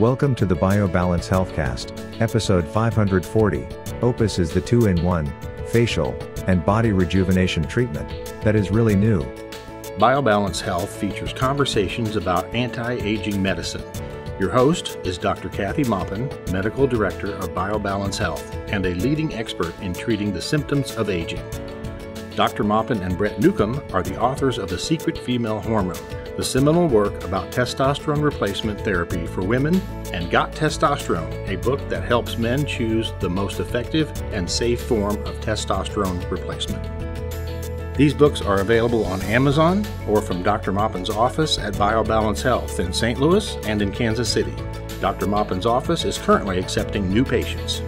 Welcome to the BioBalance Healthcast, episode 540. Opus is the two in one facial and body rejuvenation treatment that is really new. BioBalance Health features conversations about anti aging medicine. Your host is Dr. Kathy Maupin, Medical Director of BioBalance Health and a leading expert in treating the symptoms of aging. Dr. Maupin and Brett Newcomb are the authors of The Secret Female Hormone, the seminal work about testosterone replacement therapy for women, and Got Testosterone, a book that helps men choose the most effective and safe form of testosterone replacement. These books are available on Amazon or from Dr. Maupin's office at BioBalance Health in St. Louis and in Kansas City. Dr. Maupin's office is currently accepting new patients.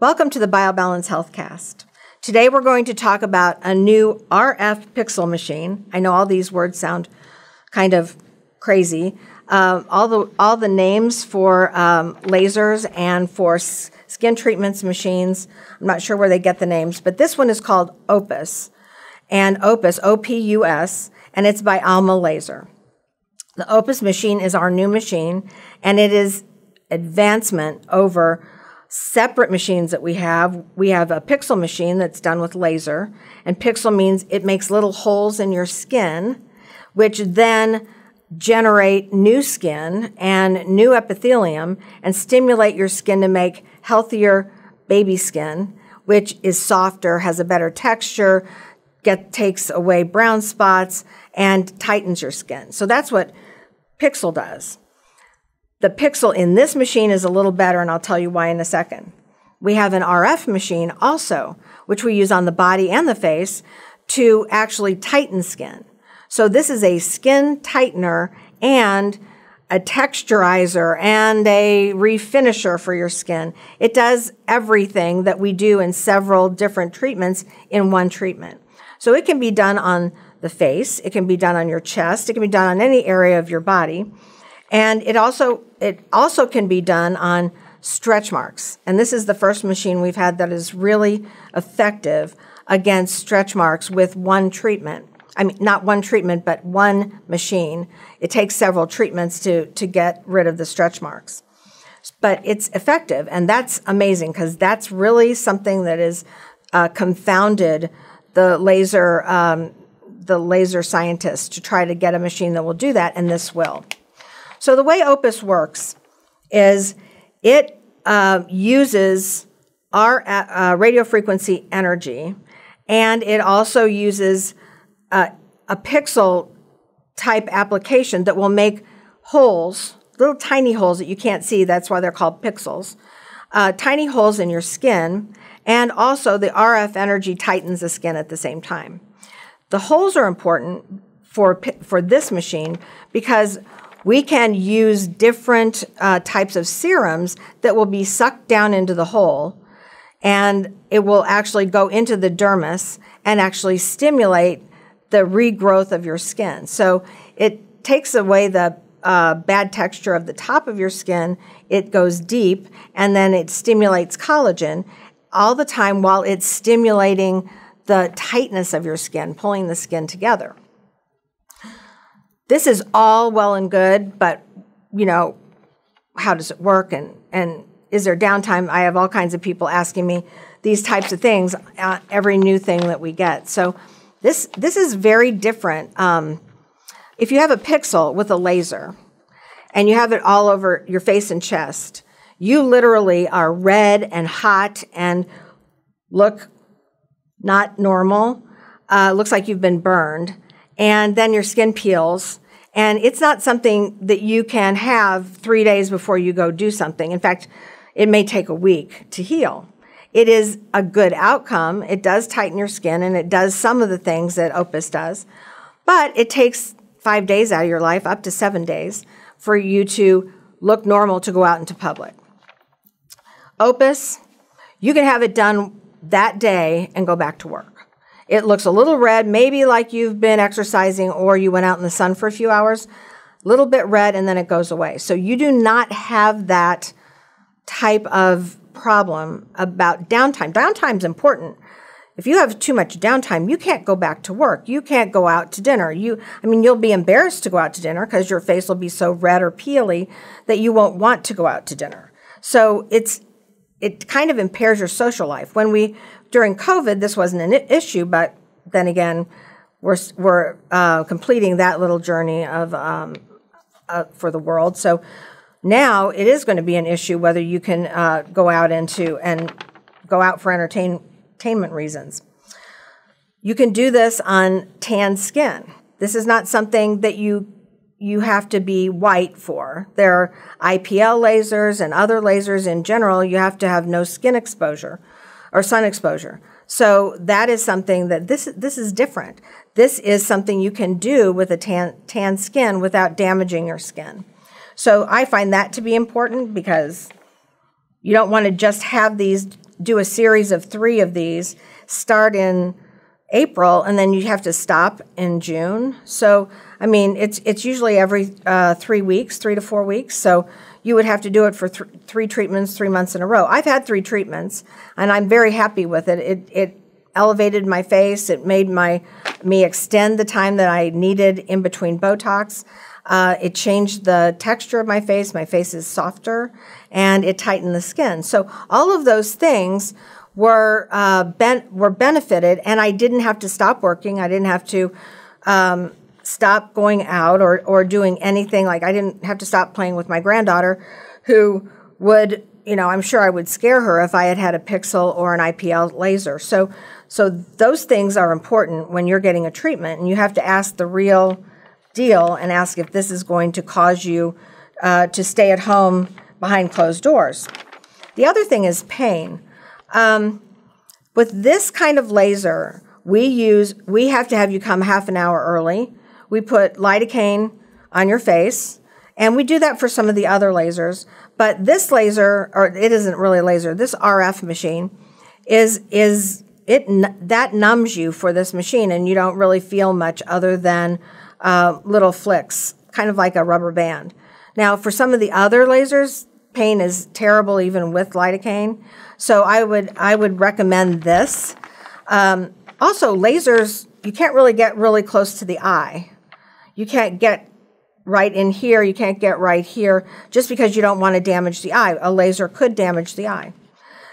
Welcome to the BioBalance Healthcast. Today we're going to talk about a new RF pixel machine. I know all these words sound kind of crazy. Um, all the all the names for um, lasers and for s- skin treatments machines. I'm not sure where they get the names, but this one is called Opus, and Opus O P U S, and it's by Alma Laser. The Opus machine is our new machine, and it is advancement over separate machines that we have. We have a pixel machine that's done with laser, and pixel means it makes little holes in your skin, which then generate new skin and new epithelium and stimulate your skin to make healthier baby skin, which is softer, has a better texture, get, takes away brown spots, and tightens your skin. So that's what Pixel does. The Pixel in this machine is a little better, and I'll tell you why in a second. We have an RF machine also, which we use on the body and the face to actually tighten skin. So this is a skin tightener and a texturizer and a refinisher for your skin. It does everything that we do in several different treatments in one treatment. So it can be done on the face, it can be done on your chest, it can be done on any area of your body. And it also it also can be done on stretch marks. And this is the first machine we've had that is really effective against stretch marks with one treatment. I mean, not one treatment, but one machine. It takes several treatments to, to get rid of the stretch marks. But it's effective, and that's amazing because that's really something that is uh, confounded the laser um, the laser scientists to try to get a machine that will do that, and this will. So the way Opus works is it uh, uses our uh, radio frequency energy, and it also uses uh, a pixel type application that will make holes, little tiny holes that you can't see. That's why they're called pixels. Uh, tiny holes in your skin, and also the RF energy tightens the skin at the same time. The holes are important for for this machine because we can use different uh, types of serums that will be sucked down into the hole, and it will actually go into the dermis and actually stimulate the regrowth of your skin. So it takes away the uh, bad texture of the top of your skin. It goes deep, and then it stimulates collagen all the time while it's stimulating the tightness of your skin, pulling the skin together. This is all well and good, but you know, how does it work and, and is there downtime? I have all kinds of people asking me these types of things, uh, every new thing that we get. So this, this is very different. Um, if you have a pixel with a laser and you have it all over your face and chest, you literally are red and hot and look not normal. Uh, looks like you've been burned. And then your skin peels. And it's not something that you can have three days before you go do something. In fact, it may take a week to heal. It is a good outcome. It does tighten your skin and it does some of the things that Opus does. But it takes five days out of your life, up to seven days, for you to look normal to go out into public. Opus, you can have it done that day and go back to work. It looks a little red, maybe like you've been exercising or you went out in the sun for a few hours, a little bit red, and then it goes away. So you do not have that type of problem about downtime. Downtime is important. if you have too much downtime, you can't go back to work. You can't go out to dinner. You, I mean, you'll be embarrassed to go out to dinner because your face will be so red or peely that you won't want to go out to dinner. So it's, it kind of impairs your social life. When we, during COVID, this wasn't an issue, but then again, we're, we're uh, completing that little journey of, um, uh, for the world. So now it is going to be an issue whether you can uh, go out into and go out for entertain, entertainment reasons. You can do this on tan skin. This is not something that you you have to be white for. There are IPL lasers and other lasers in general, you have to have no skin exposure or sun exposure. So that is something that this this is different. This is something you can do with a tan tan skin without damaging your skin. So I find that to be important because you don't want to just have these do a series of three of these, start in April, and then you have to stop in June. So, I mean, it's it's usually every uh, three weeks, three to four weeks. So you would have to do it for th- three treatments, three months in a row. I've had three treatments, and I'm very happy with it. It it elevated my face. It made my me extend the time that I needed in between Botox. Uh, it changed the texture of my face. My face is softer, and it tightened the skin. So all of those things were uh, were benefited, and I didn't have to stop working. I didn't have to um, stop going out or or doing anything. Like I didn't have to stop playing with my granddaughter, who would you know I'm sure I would scare her if I had had a pixel or an IPL laser. So so those things are important when you're getting a treatment, and you have to ask the real deal and ask if this is going to cause you uh, to stay at home behind closed doors. The other thing is pain. Um, with this kind of laser, we use we have to have you come half an hour early. We put lidocaine on your face, and we do that for some of the other lasers. But this laser, or it isn't really a laser, this RF machine is is it that numbs you for this machine, and you don't really feel much other than uh, little flicks, kind of like a rubber band. Now, for some of the other lasers, pain is terrible even with lidocaine. So I would I would recommend this. Um, also, lasers you can't really get really close to the eye. You can't get right in here. You can't get right here just because you don't want to damage the eye. A laser could damage the eye.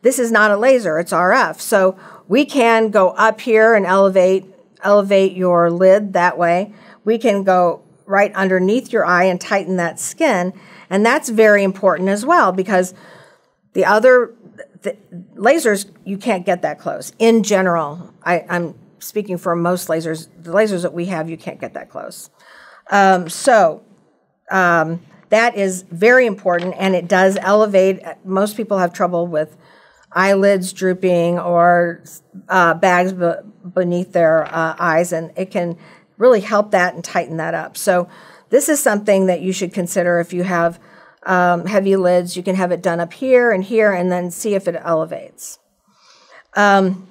This is not a laser; it's RF. So we can go up here and elevate elevate your lid that way we can go right underneath your eye and tighten that skin. And that's very important as well because the other the lasers, you can't get that close. In general, I, am speaking for most lasers, the lasers that we have, you can't get that close. Um, so um, that is very important and it does elevate. Most people have trouble with eyelids drooping or uh, bags beneath their uh, eyes, and it can really help that and tighten that up. So this is something that you should consider if you have um, heavy lids. You can have it done up here and here and then see if it elevates. Um,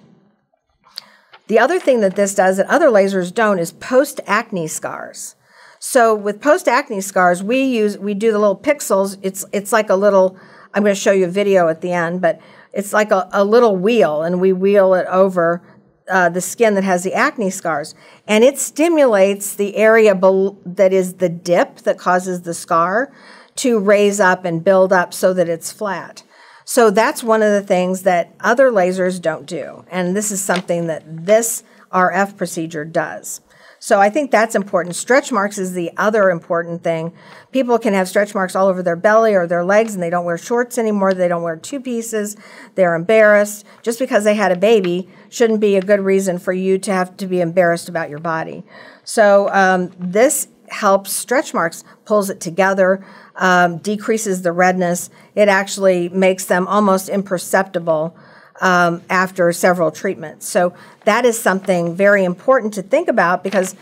the other thing that this does that other lasers don't is post acne scars. So with post acne scars, we use we do the little pixels. It's it's like a little. I'm going to show you a video at the end, but it's like a, a little wheel, and we wheel it over uh, the skin that has the acne scars, and it stimulates the area that is the dip that causes the scar to raise up and build up so that it's flat. So that's one of the things that other lasers don't do, and this is something that this RF procedure does. So I think that's important. Stretch marks is the other important thing. People can have stretch marks all over their belly or their legs and they don't wear shorts anymore. They don't wear two pieces. They're embarrassed. Just because they had a baby shouldn't be a good reason for you to have to be embarrassed about your body. So um, this helps stretch marks, pulls it together, um, decreases the redness. It actually makes them almost imperceptible um, after several treatments. So that is something very important to think about because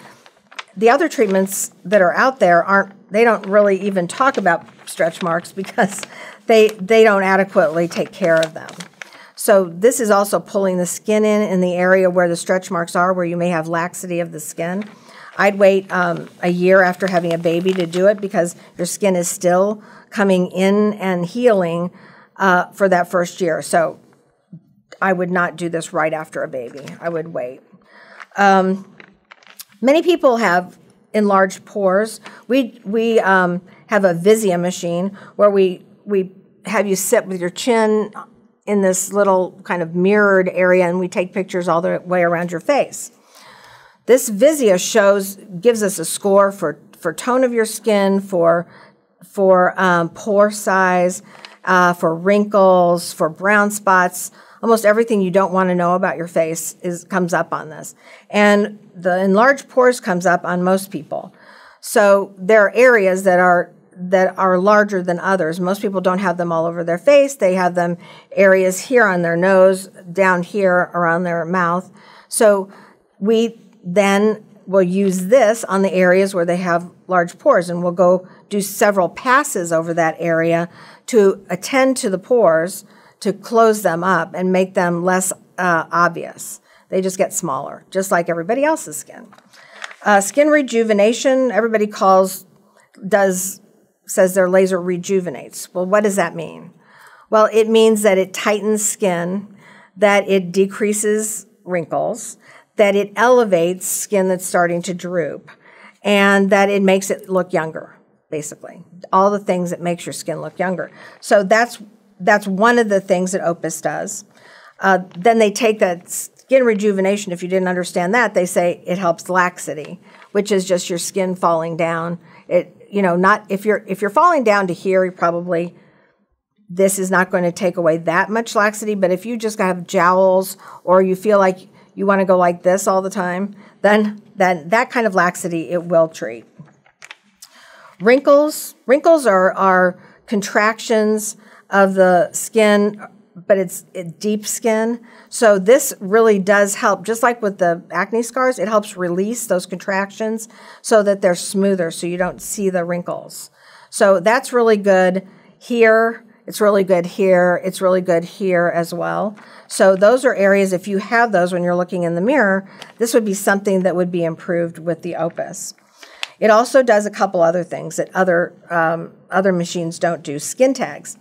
the other treatments that are out there aren't they don't really even talk about stretch marks because they they don't adequately take care of them. So this is also pulling the skin in in the area where the stretch marks are, where you may have laxity of the skin. I'd wait um, a year after having a baby to do it because your skin is still coming in and healing uh, for that first year. So I would not do this right after a baby. I would wait. Um, many people have enlarged pores. We we um, have a Visia machine where we we have you sit with your chin in this little kind of mirrored area, and we take pictures all the way around your face. This Visia shows gives us a score for for tone of your skin, for for um, pore size, uh, for wrinkles, for brown spots. Almost everything you don't want to know about your face is comes up on this, and the enlarged pores comes up on most people. So there are areas that are that are larger than others. Most people don't have them all over their face. They have them areas here on their nose, down here around their mouth. So we then we'll use this on the areas where they have large pores and we'll go do several passes over that area to attend to the pores to close them up and make them less uh, obvious. They just get smaller, just like everybody else's skin. Uh, skin rejuvenation, everybody calls, does, says their laser rejuvenates. Well, what does that mean? Well, it means that it tightens skin, that it decreases wrinkles, that it elevates skin that's starting to droop, and that it makes it look younger, basically. All the things that makes your skin look younger. So that's that's one of the things that Opus does. Uh, then they take that skin rejuvenation. If you didn't understand that, they say it helps laxity, which is just your skin falling down. It you know not if you're if you're falling down to here, you probably this is not going to take away that much laxity. But if you just have jowls or you feel like you want to go like this all the time, then then that kind of laxity it will treat. Wrinkles, wrinkles are are contractions of the skin, but it's it, deep skin. So this really does help, just like with the acne scars, it helps release those contractions so that they're smoother, so you don't see the wrinkles. So that's really good here. It's really good here. It's really good here as well. So those are areas, if you have those when you're looking in the mirror, this would be something that would be improved with the Opus. It also does a couple other things that other, um, other machines don't do. Skin tags.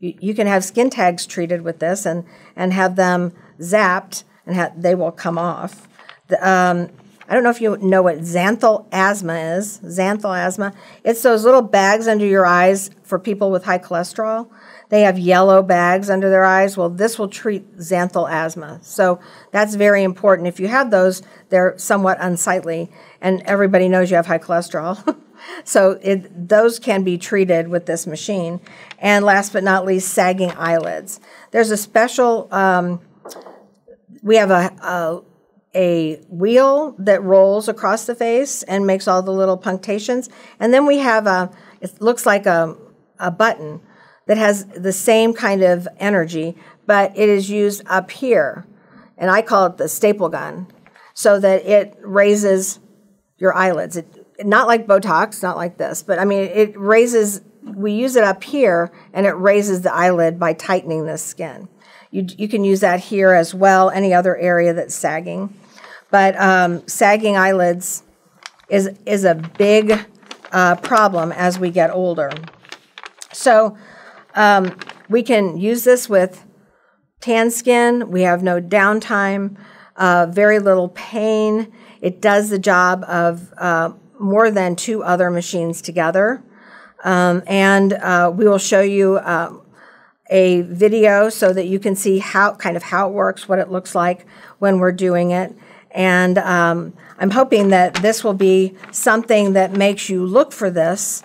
You, you, can have skin tags treated with this and, and have them zapped and ha- they will come off. The, um, I don't know if you know what xanthelasma is. Xanthelasma. It's those little bags under your eyes for people with high cholesterol. They have yellow bags under their eyes. Well, this will treat xanthelasma. So that's very important. If you have those, they're somewhat unsightly, and everybody knows you have high cholesterol. so it, those can be treated with this machine. And last but not least, sagging eyelids. There's a special, um, we have a, a a wheel that rolls across the face and makes all the little punctations. And then we have a, it looks like a, a button that has the same kind of energy, but it is used up here. And I call it the staple gun, so that it raises your eyelids. It, not like Botox, not like this, but I mean, it raises, we use it up here, and it raises the eyelid by tightening the skin. You, you can use that here as well, any other area that's sagging. But um, sagging eyelids is, is a big uh, problem as we get older. So um, we can use this with tan skin. We have no downtime, uh, very little pain. It does the job of uh, more than two other machines together. Um, and uh, we will show you um, a video so that you can see how kind of how it works, what it looks like when we're doing it. And um, I'm hoping that this will be something that makes you look for this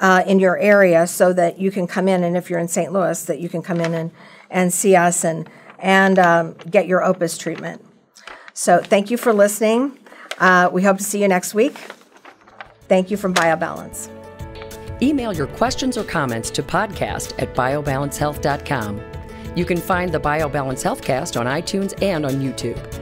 uh, in your area so that you can come in, and if you're in St. Louis, that you can come in and, and see us and, and um, get your OPUS treatment. So thank you for listening. Uh, we hope to see you next week. Thank you from BioBalance. Email your questions or comments to podcast at biobalancehealth.com. You can find the BioBalance Healthcast on iTunes and on YouTube.